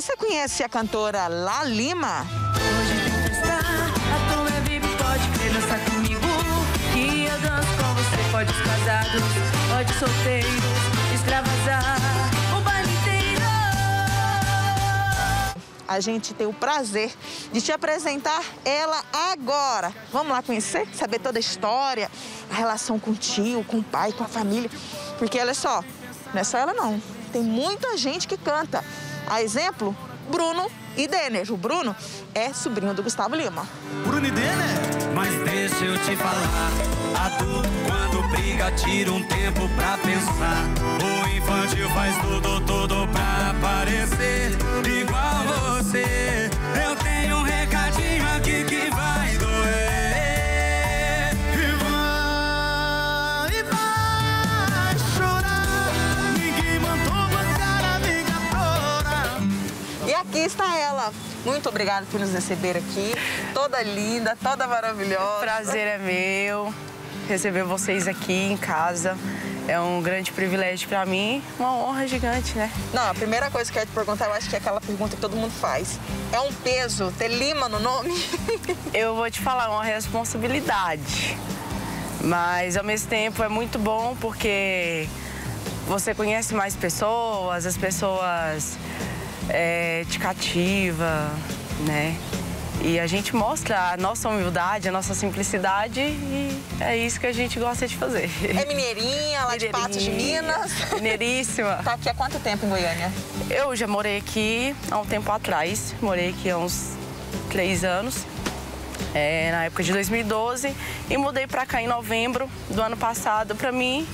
Você conhece a cantora La Lima? Hoje tem festa, a tua é VIP, pode crer, dançar comigo. Que eu danço com você, pode os casados, pode os solteiros, extravasar o baile inteiro. A gente tem o prazer de te apresentar ela agora. Vamos lá conhecer, saber toda a história, a relação com o tio, com o pai, com a família. Porque olha só, não é só ela não. Tem muita gente que canta. A exemplo, Bruno e Denner. O Bruno é sobrinho do Gustavo Lima. Bruno e Denner? Mas deixa eu te falar, adulto quando briga tira um tempo pra pensar. O infantil faz tudo, tudo pra aparecer igual você. Eu tenho um recadinho está ela. Muito obrigada por nos receber aqui. Toda linda, toda maravilhosa. Prazer é meu receber vocês aqui em casa. É um grande privilégio para mim, uma honra gigante, né? Não, a primeira coisa que eu ia te perguntar, eu acho que é aquela pergunta que todo mundo faz. É um peso ter Lima no nome? Eu vou te falar, é uma responsabilidade. Mas ao mesmo tempo é muito bom porque você conhece mais pessoas, as pessoas é, te cativam, né? E a gente mostra a nossa humildade, a nossa simplicidade e é isso que a gente gosta de fazer. É mineirinha, lá de Patos de Minas. Mineiríssima. Tá aqui há quanto tempo em Goiânia? Eu já morei aqui há um tempo atrás, morei aqui há uns três anos, é, na época de 2012, e mudei para cá em novembro do ano passado para mim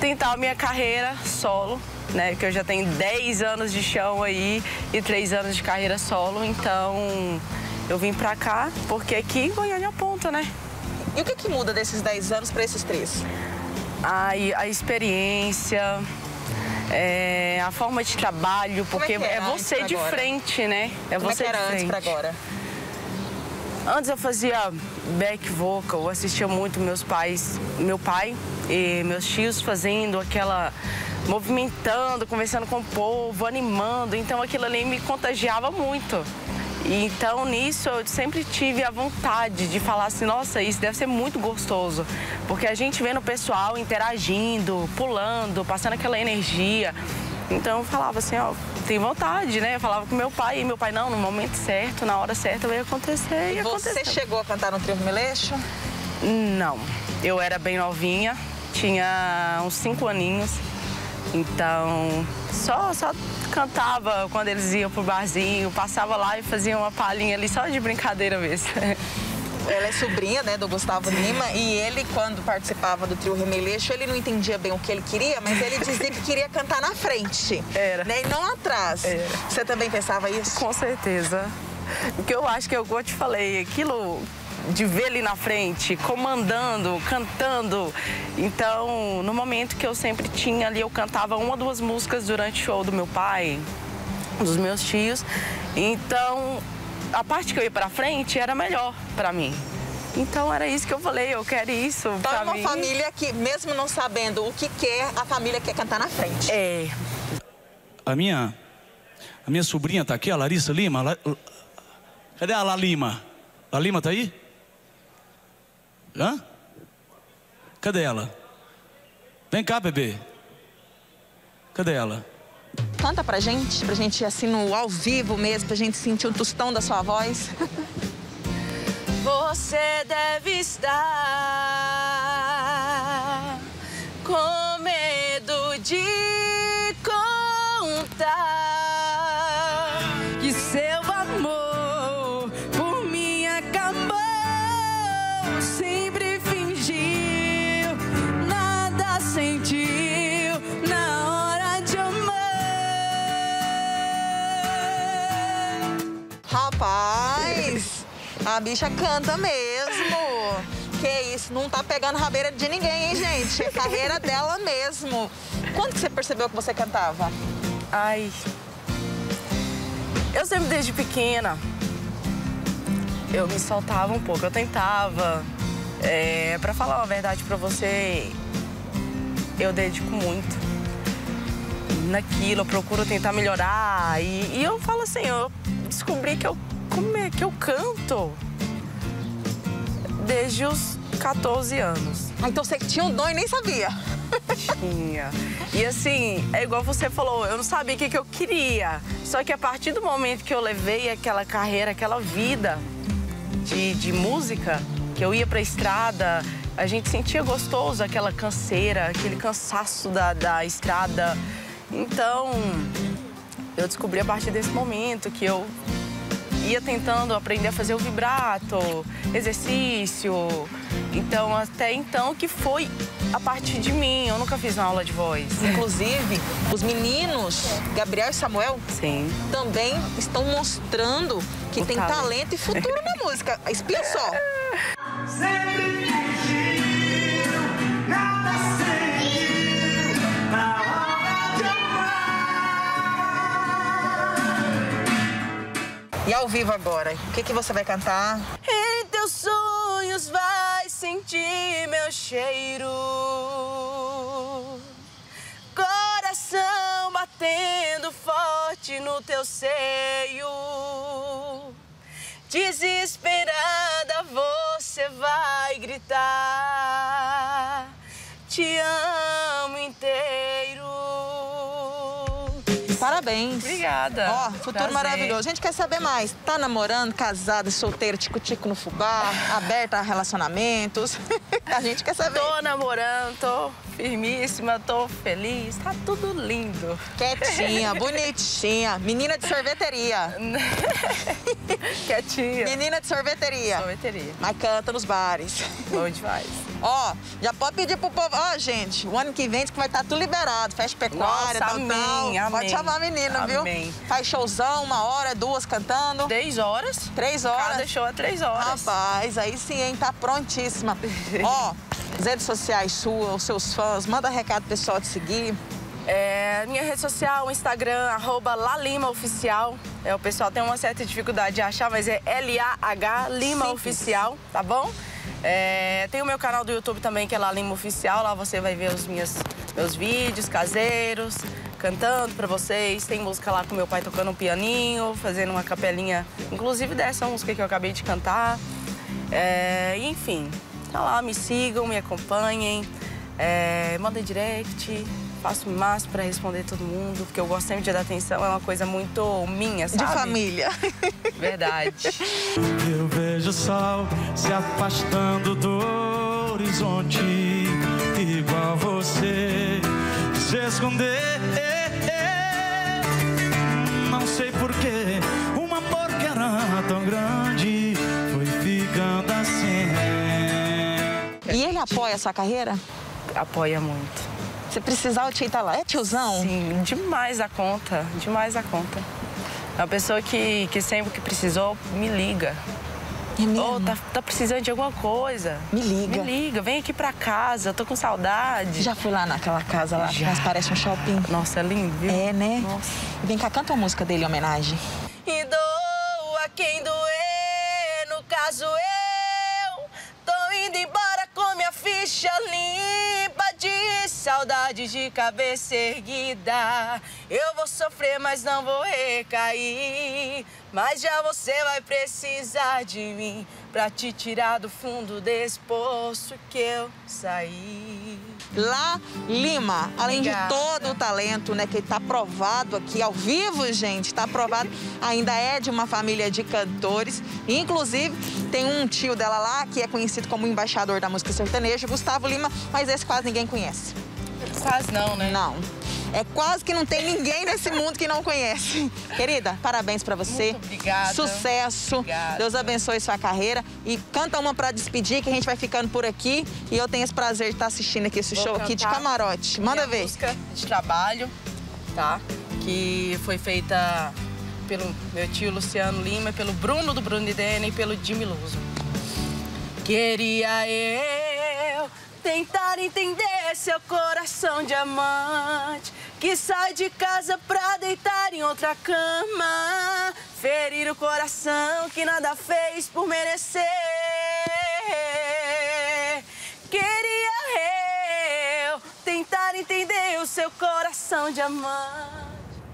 tentar a minha carreira solo, né? Que eu já tenho 10 anos de chão aí e 3 anos de carreira solo, então eu vim pra cá porque aqui Goiânia é ponta, né? E o que, que muda desses 10 anos para esses três? A, a experiência, é, a forma de trabalho, é porque é antes você pra de agora? frente, né? É Como é você que era de antes frente. para agora? Antes eu fazia back vocal, assistia muito meus pais, meu pai e meus tios fazendo aquela movimentando, conversando com o povo, animando, então aquilo ali me contagiava muito. E então nisso eu sempre tive a vontade de falar assim, nossa, isso deve ser muito gostoso, porque a gente vendo o pessoal interagindo, pulando, passando aquela energia. Então eu falava assim, ó, tem vontade, né? Eu falava com meu pai, e meu pai, não, no momento certo, na hora certa vai acontecer. E Você aconteceu. chegou a cantar no Trio Meleixo? Não, eu era bem novinha, tinha uns cinco aninhos. Então, só, só cantava quando eles iam pro barzinho, passava lá e fazia uma palhinha ali só de brincadeira mesmo. Ela é sobrinha, né, do Gustavo Lima e ele, quando participava do trio Remeleixo, ele não entendia bem o que ele queria, mas ele dizia que queria cantar na frente. Era. Né, e não atrás. Era. Você também pensava isso? Com certeza. Porque eu acho que eu, eu te falei, aquilo de ver ali na frente, comandando, cantando. Então, no momento que eu sempre tinha ali, eu cantava uma ou duas músicas durante o show do meu pai, dos meus tios. Então, a parte que eu ia pra frente era melhor pra mim. Então, era isso que eu falei, eu quero isso Então é uma mim. família que, mesmo não sabendo o que quer, a família quer cantar na frente. É, A minha, a minha sobrinha tá aqui, a Larissa Lima. La- Cadê a La Lima? La Lima tá aí? Hã? Cadê ela? Vem cá, bebê. Cadê ela? Canta pra gente, pra gente ir assim no ao vivo mesmo, pra gente sentir o tostão da sua voz. Você deve estar com medo de contar que seu amor a bicha canta mesmo. Que isso, não tá pegando rabeira de ninguém, hein, gente? É carreira dela mesmo. Quando que você percebeu que você cantava? Ai. Eu sempre desde pequena eu me soltava um pouco, eu tentava. É, para falar uma verdade pra você, eu dedico muito. naquilo, eu procuro tentar melhorar. E, e eu falo assim, eu descobri que eu, como é que eu canto desde os 14 anos. Ah, então você tinha um dom e nem sabia. Tinha. E assim, é igual você falou, eu não sabia o que, que eu queria. Só que a partir do momento que eu levei aquela carreira, aquela vida de, de música, que eu ia pra estrada, a gente sentia gostoso aquela canseira, aquele cansaço da, da estrada. Então, eu descobri a partir desse momento que eu ia tentando aprender a fazer o vibrato, exercício. Então, até então que foi a partir de mim. Eu nunca fiz uma aula de voz. Inclusive, os meninos, Gabriel e Samuel, Sim. também estão mostrando que O tem talento. talento e futuro na música. Espia só. Sempre ao vivo agora, o que, que você vai cantar? Em teus sonhos vai sentir meu cheiro. Coração batendo forte no teu seio. Desesperada você vai gritar. Te amo Parabéns. Obrigada. Ó, futuro Prazer. maravilhoso. A gente quer saber mais. Tá namorando, casada, solteira, tico-tico no fubá, aberta a relacionamentos. a gente quer saber. Tô namorando, tô firmíssima, tô feliz, tá tudo lindo. Quietinha, bonitinha. Menina de sorveteria. Quietinha. Menina de sorveteria. Sorveteria. Mas canta nos bares. Bom demais. Ó, já pode pedir pro povo. Ó, gente, o ano que vem que vai estar tudo liberado. Festa pecuária, Nossa, tal, amém, tal. amém. Pode chamar a menina, viu? Amém. Faz showzão, uma hora, duas cantando. Três horas. Três horas. Cada show é três horas. Rapaz, aí sim, hein? Tá prontíssima. Ó, as redes sociais suas, os seus fãs, manda recado pessoal te seguir. É, minha rede social, Instagram, arroba LaLimaOficial. É, o pessoal tem uma certa dificuldade de achar, mas é L-A-H Lima Simples. Oficial, tá bom? É, tem o meu canal do YouTube também, que é La Lima Oficial. Lá você vai ver os minhas, meus vídeos caseiros, cantando pra vocês. Tem música lá com meu pai tocando um pianinho, fazendo uma capelinha, inclusive dessa música que eu acabei de cantar. É, enfim, tá lá, me sigam, me acompanhem, é, mandem direct. Faço o máximo pra responder todo mundo, porque eu gosto sempre de dar atenção, é uma coisa muito minha, sabe? De família. Verdade. Eu vejo o sol se afastando do horizonte, igual você se esconder. Não sei porquê, um amor que era tão grande E ele apoia a sua carreira? Apoia muito. Se precisar, o tio tá lá. É tiozão? Sim, demais a conta, demais a conta. É uma pessoa que, que sempre que precisou, me liga. É mesmo? Ô, tá, tá precisando de alguma coisa. Me liga. Me liga, vem aqui pra casa, eu tô com saudade. Já fui lá naquela casa lá, Já. mas parece um shopping. Nossa, é lindo, viu? É, né? Nossa. Vem cá, canta uma música dele em homenagem. E doa quem doer, no caso eu. Ficha limpa de saudade de cabeça erguida. Eu vou sofrer, mas não vou recair. Mas já você vai precisar de mim pra te tirar do fundo desse poço que eu saí. Lá Lima, além Obrigada. de todo o talento, né, que tá provado aqui ao vivo, gente, tá provado, ainda é de uma família de cantores. Inclusive, tem um tio dela lá que é conhecido como embaixador da música sertaneja, Gustavo Lima, mas esse quase ninguém conhece. Quase não, né? Não. É quase que não tem ninguém nesse mundo que não conhece. Querida, parabéns pra você. Muito obrigada. Sucesso. Obrigada. Deus abençoe sua carreira. E canta uma pra despedir, que a gente vai ficando por aqui. E eu tenho esse prazer de estar assistindo aqui esse Vou show aqui de camarote. Manda ver. música de trabalho, tá? Que foi feita pelo meu tio Luciano Lima, pelo Bruno do Bruno e Dene e pelo Jimmy Luso. Queria eu tentar entender seu coração diamante que sai de casa pra deitar em outra cama, ferir o coração que nada fez por merecer. Queria eu tentar entender o seu coração de amar.